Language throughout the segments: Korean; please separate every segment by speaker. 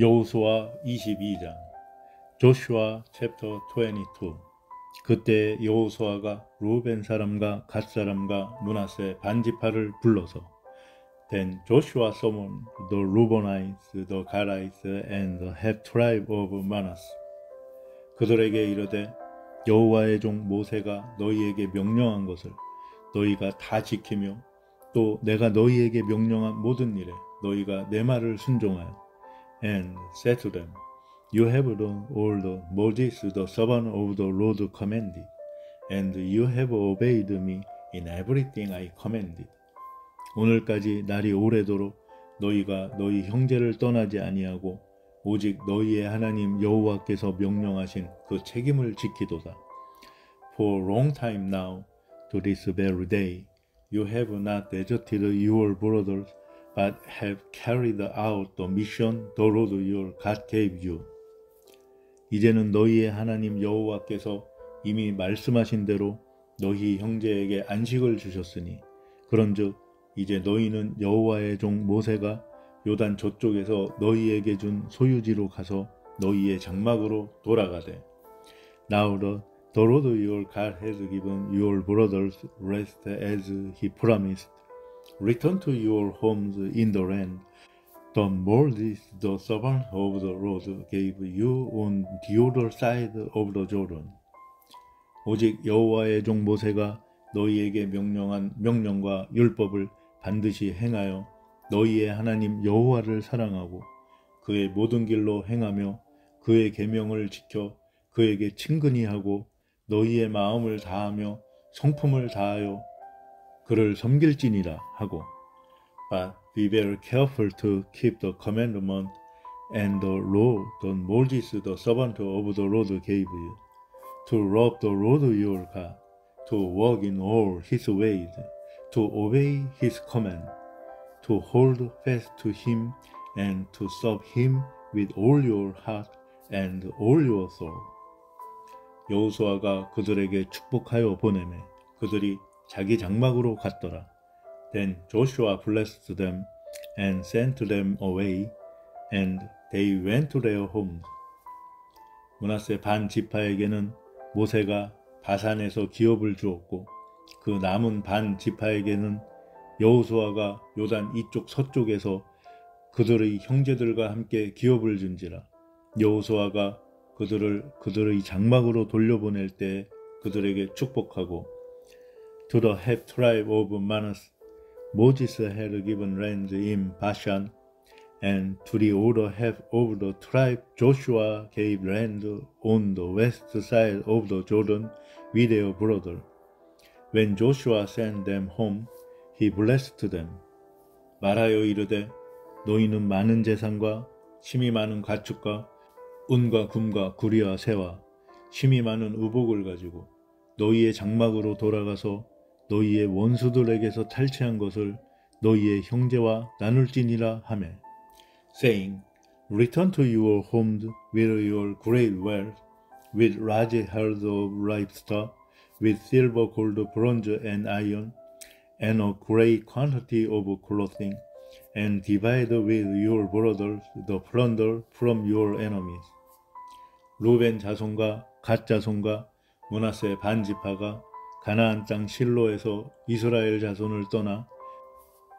Speaker 1: 여호수아 22장 조슈아 챕터 22 그때 여호수아가 루벤 사람과 갓 사람과 문하세 반지파를 불러서 Then Joshua summoned the Reubenites, the Gadites, and the half tribe of Manasseh. 그들에게 이르되 여호와의 종 모세가 너희에게 명령한 것을 너희가 다 지키며 또 내가 너희에게 명령한 모든 일에 너희가 내 말을 순종하여 and said to them, You have done all the Moses the servant of the Lord commanded, and you have obeyed me in everything I commanded. 오늘까지 날이 오래도록 너희가 너희 형제를 떠나지 아니하고 오직 너희의 하나님 여호와께서 명령하신 그 책임을 지키도다. For a long time now, to this very day, you have not deserted your brothers, but have carried out the mission the Lord your God gave you. 이제는 너희의 하나님 여호와께서 이미 말씀하신 대로 너희 형제에게 안식을 주셨으니 그런즉 이제 너희는 여호와의 종 모세가 요단 저쪽에서 너희에게 준 소유지로 가서 너희의 장막으로 돌아가되 Now the, the Lord your God has given your brothers rest as he promised. Return to your homes in the land. The Moses, the servant of the Lord, gave you on the other side of the Jordan. 오직 여호와의 종 모세가 너희에게 명령한 명령과 율법을 반드시 행하여 너희의 하나님 여호와를 사랑하고 그의 모든 길로 행하며 그의 계명을 지켜 그에게 친근히 하고 너희의 마음을 다하며 성품을 다하여 그를 섬길지니라 하고 But be very careful to keep the commandment and the law that Moses the servant of the Lord gave you to love the Lord your God to walk in all his ways to obey his command to hold fast to him and to serve him with all your heart and all your soul. 여호수아가 그들에게 축복하여 보내매 그들이 자기 장막으로 갔더라. Then Joshua blessed them and sent them away, and they went to their homes. 문하세 반 지파에게는 모세가 바산에서 기업을 주었고 그 남은 반 지파에게는 여호수아가 요단 이쪽 서쪽에서 그들의 형제들과 함께 기업을 준지라 여호수아가 그들을 그들의 장막으로 돌려보낼 때 그들에게 축복하고 To the half tribe of Manasseh Moses had given land in Bashan and to the other half of the tribe Joshua gave land on the west side of the Jordan with their brother. When Joshua sent them home, he blessed them. 말하여 이르되 너희는 많은 재산과 심이 많은 가축과 운과 금과 구리와 새와 심이 많은 의복을 가지고 너희의 장막으로 돌아가서 너희의 원수들에게서 탈취한 것을 너희의 형제와 나눌지니라 하매 saying return to your homes with your great wealth with large herds of livestock with silver gold bronze and iron and a great quantity of clothing and divide with your brothers the plunder from your enemies 루벤 자손과 갓 자손과 문하세 반지파가 가나안 땅 실로에서 이스라엘 자손을 떠나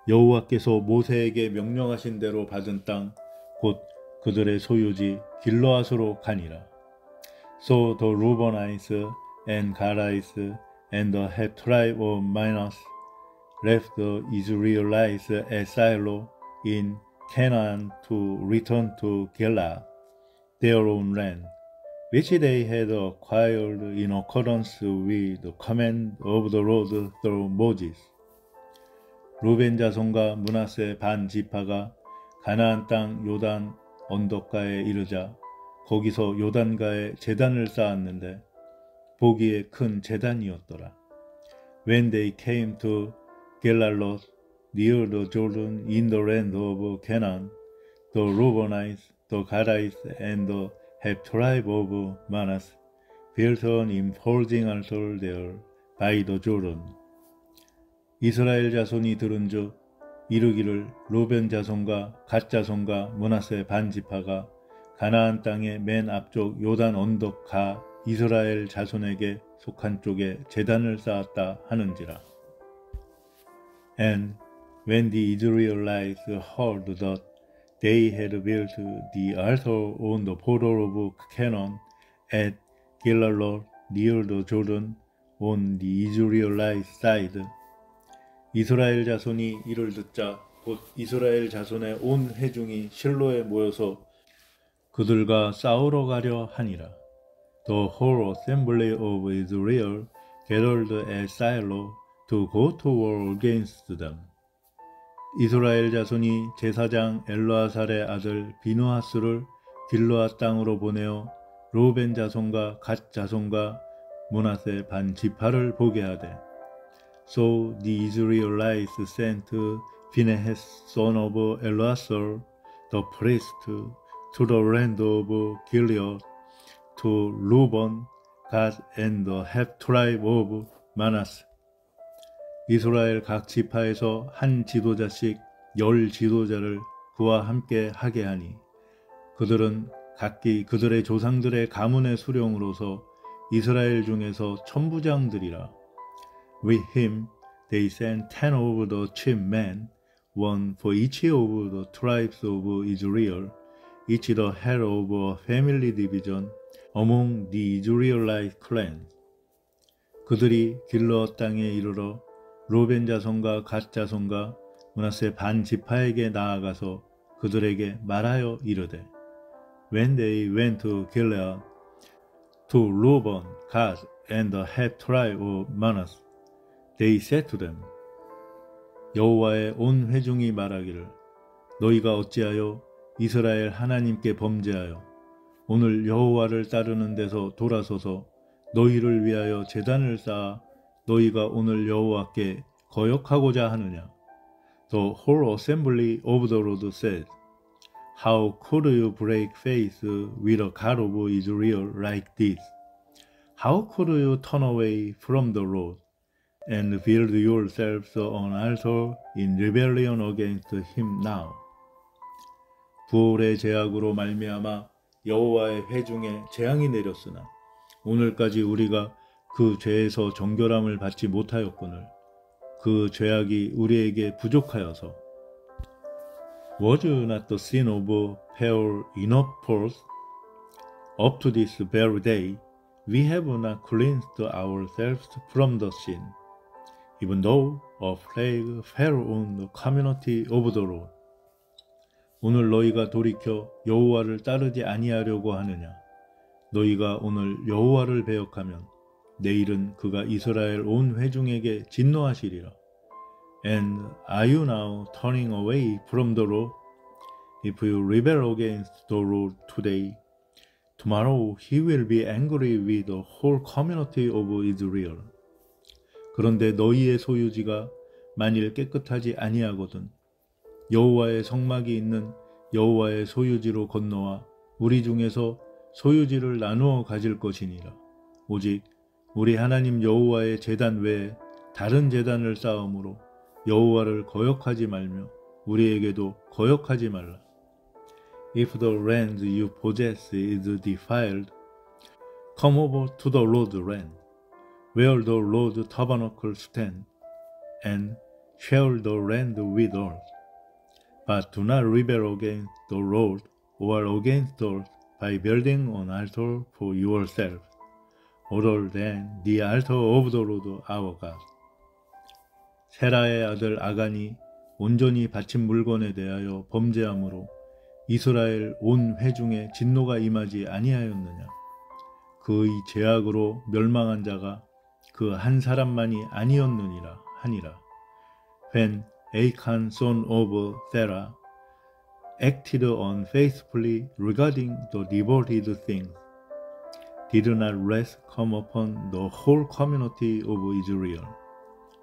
Speaker 1: 여호와께서 모세에게 명령하신 대로 받은 땅 곧 그들의 소유지 길로앗으로 가니라. So the Reubenites and Gadites and the half tribe of Manasseh left the Israelites at Shiloh in Canaan to return to Gilad, their own land. Which they had acquired in accordance with the command of the Lord through Moses. 루벤 자손과 문하세 반 지파가 가나안 땅 요단 언덕가에 이르자 거기서 요단가에 재단을 쌓았는데 보기에 큰 재단이었더라. When they came to Gelalos near the Jordan in the land of Canaan, the Reubenites, the Gadites, and the half tribe of Manasseh built an imposing altar there by the Jordan. 이스라엘 자손이 들은즉 이르기를 로벤 자손과 갓 자손과 문하세 반지파가 가나안 땅의 맨 앞쪽 요단 언덕 가 이스라엘 자손에게 속한 쪽에 재단을 쌓았다 하는지라. And when the Israelites heard that they had built the altar on the border of Canaan at Gilgalad near the Jordan on the Israelite side, 이스라엘 자손이 이를 듣자 곧 이스라엘 자손의 온 회중이 실로에 모여서 그들과 싸우러 가려 하니라. The whole assembly of Israel gathered at Shiloh to go to war against them. 이스라엘 자손이 제사장 엘로아살의 아들 비누하스를 길로아 땅으로 보내어 로벤 자손과 갓 자손과 문하세 반 지파를 보게 하되 So the Israelites sent Phinehas son of Eleazar the priest to the land of Gilead to Reuben, Gad and the half tribe of Manasseh. 이스라엘 각 지파에서 한 지도자씩 열 지도자를 그와 함께 하게 하니 그들은 각기 그들의 조상들의 가문의 수령으로서 이스라엘 중에서 천부장들이라. With him they sent ten of the chief men, one for each of the tribes of Israel, each the head of a family division among the Israelite clans. 그들이 길러 땅에 이르러 로벤 자손과 갓 자손과 문하세 반 지파에게 나아가서 그들에게 말하여 이르되 When they went to Gilead to Reuben, Gad, and the half tribe of Manasseh, they said to them, 여호와의 온 회중이 말하기를 너희가 어찌하여 이스라엘 하나님께 범죄하여 오늘 여호와를 따르는 데서 돌아서서 너희를 위하여 재단을 쌓아 너희가 오늘 여호와께 거역하고자 하느냐. The whole assembly of the Lord said, How could you break faith with a God of Israel like this? How could you turn away from the Lord and build yourselves an altar in rebellion against him now? 부올의 제약으로 말미암아 여호와의 회중에 재앙이 내렸으나 오늘까지 우리가 그 죄에서 정결함을 받지 못하였거늘 그 죄악이 우리에게 부족하여서 Was not the sin of Peor enough for us? Up to this very day, we have not cleansed ourselves from the sin, even though a plague fell on the community of the Lord. 오늘 너희가 돌이켜 여호와를 따르지 아니하려고 하느냐? 너희가 오늘 여호와를 배역하면 내일은 그가 이스라엘 온 회중에게 진노하시리라. And are you now turning away from the Lord? If you rebel against the Lord today, tomorrow he will be angry with the whole community of Israel. 그런데 너희의 소유지가 만일 깨끗하지 아니하거든 여호와의 성막이 있는 여호와의 소유지로 건너와 우리 중에서 소유지를 나누어 가질 것이니라. 오직 우리 하나님 여호와의 제단 외에 다른 제단을 쌓음으로 여호와를 거역하지 말며 우리에게도 거역하지 말라. If the land you possess is defiled, come over to the Lord's land, where the Lord's tabernacle stands, and share the land with us. But do not rebel against the Lord or against us by building an altar for yourself. Than the altar of the Lord our God. 세라의 아들 아간이 온전히 바친 물건에 대하여 범죄함으로 이스라엘 온 회중에 진노가 임하지 아니하였느냐. 그의 죄악으로 멸망한 자가 그 한 사람만이 아니었느니라 하니라. When Achan son of Sarah acted unfaithfully regarding the devoted things, did not rest come upon the whole community of Israel.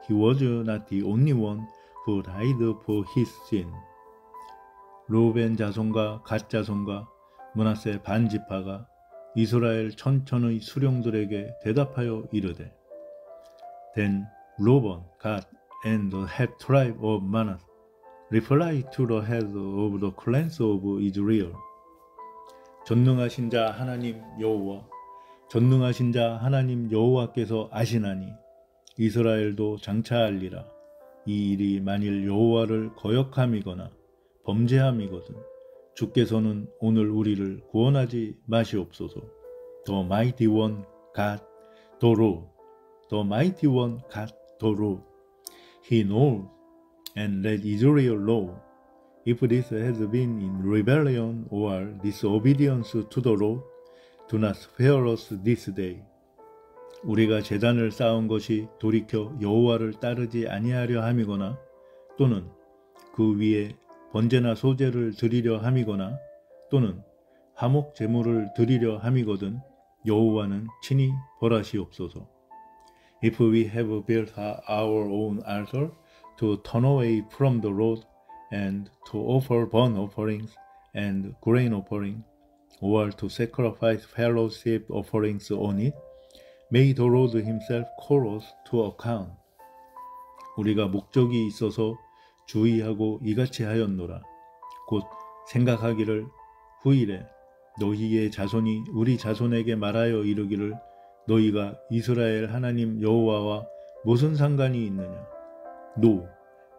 Speaker 1: He was not the only one who died for his sin. 로벤 자손과 갓 자손과 문하세 반지파가 이스라엘 천천의 수령들에게 대답하여 이르되 Then Reuben, Gad, and the half tribe of Manasseh reply to the head of the clans of Israel. 전능하신 자 하나님 여호와 전능하신 자 하나님 여호와께서 아시나니 이스라엘도 장차할리라 이 일이 만일 여호와를 거역함이거나 범죄함이거든 주께서는 오늘 우리를 구원하지 마시옵소서 the Lord The mighty one God the Lord He knows and let Israel know if this has been in rebellion or disobedience to the Lord do not spare us this day 우리가 재단을 쌓은 것이 돌이켜 여호와를 따르지 아니하려 함이거나 또는 그 위에 번제나 소제를 드리려 함이거나 또는 화목 제물을 드리려 함이거든 여호와는 친히 벌하시옵소서. If we have built our own altar to turn away from the road and to offer burnt offerings and grain offering, or to sacrifice fellowship offerings on it, May the Lord himself call us to account. 우리가 목적이 있어서 주의하고 이같이 하였노라. 곧 생각하기를 후일에 너희의 자손이 우리 자손에게 말하여 이르기를 너희가 이스라엘 하나님 여호와와 무슨 상관이 있느냐. No,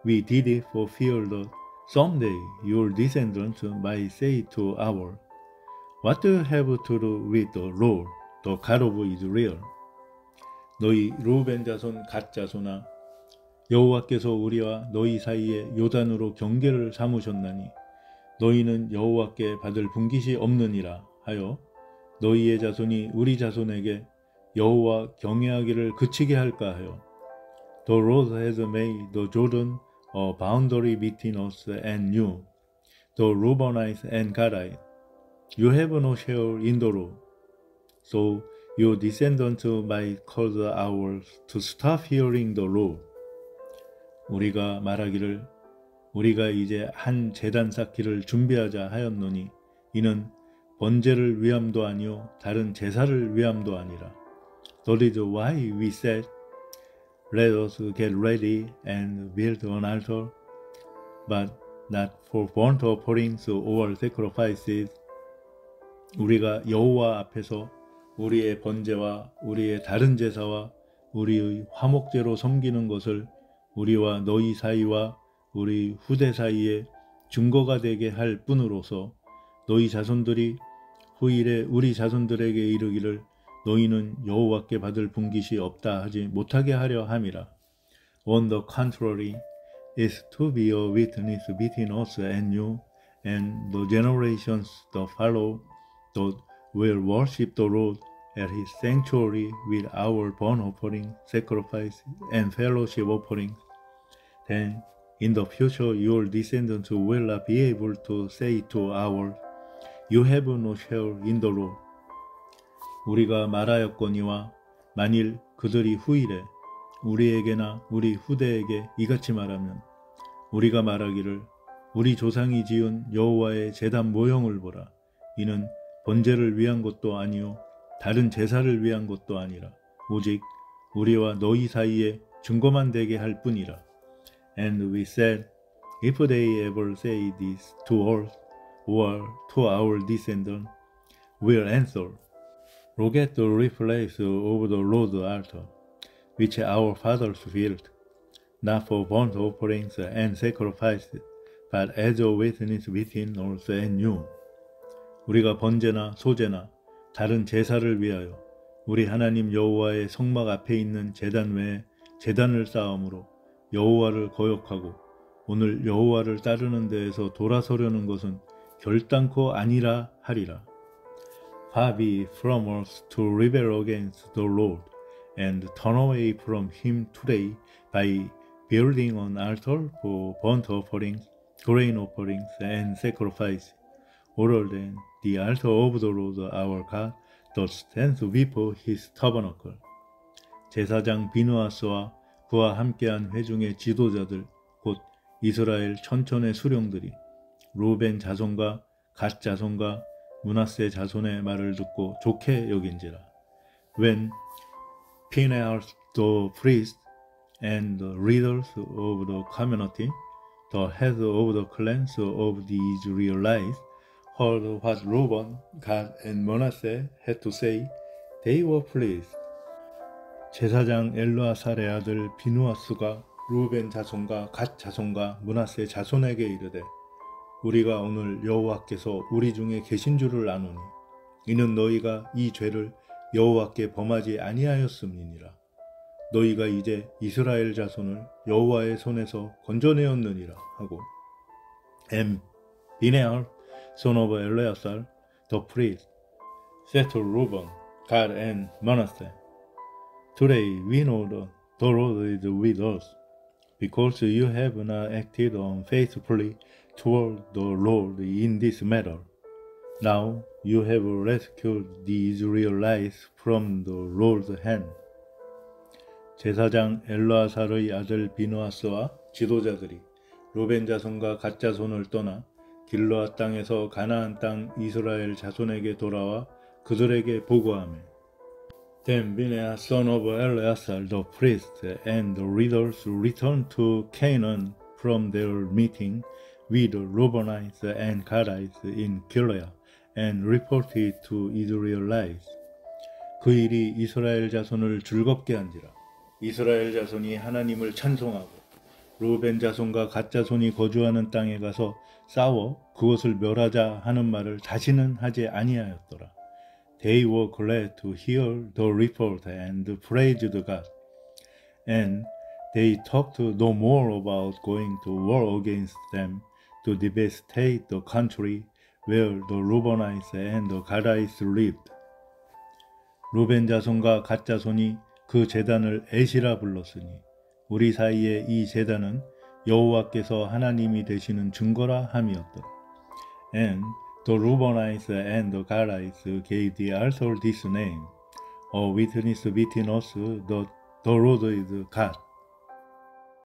Speaker 1: we did it for fear that someday your descendants might say to our, What do you have to do with the Lord, the God of Israel? 너희 루벤 자손 갓 자손아 여호와께서 우리와 너희 사이에 요단으로 경계를 삼으셨나니 너희는 여호와께 받을 분깃이 없느니라 하여 너희의 자손이 우리 자손에게 여호와 경외하기를 그치게 할까 하여 The Lord has made the Jordan a boundary between us and you, the Reubenites and Gadites. You have no share in the Lord. So Your descendants might cause ours to stop hearing the law. 우리가 말하기를 우리가 이제 한 재단 쌓기를 준비하자 하였노니 이는 번제를 위함도 아니요 다른 제사를 위함도 아니라. That is why we said, Let us get ready and build an altar, but not for burnt offerings or sacrifices. 우리가 여호와 앞에서 우리의 번제와 우리의 다른 제사와 우리의 화목제로 섬기는 것을 우리와 너희 사이와 우리 후대 사이에 증거가 되게 할 뿐으로서 너희 자손들이 후일에 우리 자손들에게 이르기를 너희는 여호와께 받을 분깃이 없다 하지 못하게 하려 함이라. On the contrary, is to be a witness between us and you and the generations that follow that will worship the Lord at his sanctuary with our burnt offering, sacrifice, and fellowship offerings, then in the future your descendants will not be able to say to ours, You have no share in the Lord. 우리가 말하였거니와 만일 그들이 후일에 우리에게나 우리 후대에게 이같이 말하면 우리가 말하기를 우리 조상이 지은 여호와의 제단 모형을 보라. 이는 번제를 위한 것도 아니요 다른 제사를 위한 것도 아니라 오직 우리와 너희 사이에 증거만 되게 할 뿐이라. And we said, if they ever say this to us or to our descendants, we'll answer, Look at the replace of the Lord's altar, which our fathers built, not for burnt offerings and sacrifices, but as a witness between us and you. 우리가 번제나 소제나 다른 제사를 위하여 우리 하나님 여호와의 성막 앞에 있는 제단 외에 제단을 쌓음으로 여호와를 거역하고 오늘 여호와를 따르는 데에서 돌아서려는 것은 결단코 아니라 하리라. Far be from us to rebel against the Lord and turn away from him today by building an altar for burnt offerings, grain offerings, and sacrifice, other than the altar of the Lord our God that stands before his tabernacle. 제사장 비누아스와 그와 함께한 회중의 지도자들 곧 이스라엘 천천의 수령들이 루벤 자손과 갓 자손과 문하세 자손의 말을 듣고 좋게 여긴지라. When Phinehas the priest and the leaders of the community the head of the clans of the Israelites, heard what Reuben, Gad, and Manasseh had to say, they were pleased. 제사장 엘르아살의 아들 비누아스가 루벤 자손과 갓 자손과 문하세 자손에게 이르되 우리가 오늘 여호와께서 우리 중에 계신 줄을 아노니 이는 너희가 이 죄를 여호와께 범하지 아니하였음이니라 너희가 이제 이스라엘 자손을 여호와의 손에서 건져내었느니라 하고 M 비네알 son of Eleazar the priest said to Reuben, Gad and Manasseh Today we know the, the Lord is with us because you have not acted unfaithfully toward the Lord in this matter. Now you have rescued the Israelites from the Lord's hand. 제사장 엘라살의 아들 비누아스와 지도자들이 로벤 자손과 갓 자손을 떠나 길르앗 땅에서 가나안 땅 이스라엘 자손에게 돌아와 그들에게 보고하며 Then Bineah son of Eleazar the priest and the leaders returned to Canaan from their meeting with Reubenites and Gadites in Gilead and reported to Israelites. 그 일이 이스라엘 자손을 즐겁게 한지라. 이스라엘 자손이 하나님을 찬송하고 루벤 자손과 갓 자손이 거주하는 땅에 가서 싸워 그것을 멸하자 하는 말을 다시는 하지 아니하였더라. They were glad to hear the report and praised God. And they talked no more about going to war against them to devastate the country where the Reubenites and the Gadites lived. 루벤 자손과 갓 자손이 그 제단을 에시라 불렀으니 우리 사이에 이 제단은 여호와께서 하나님이 되시는 증거라 함이었더라. And the Reubenites and the Gadites gave the altar this name, a witness between us, the, the Lord is God.